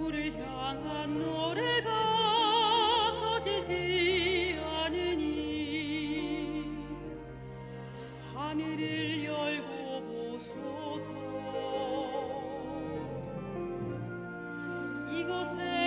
주를 향한 노래가 꺼지지 않으니 하늘을 열고 보소서. 이곳에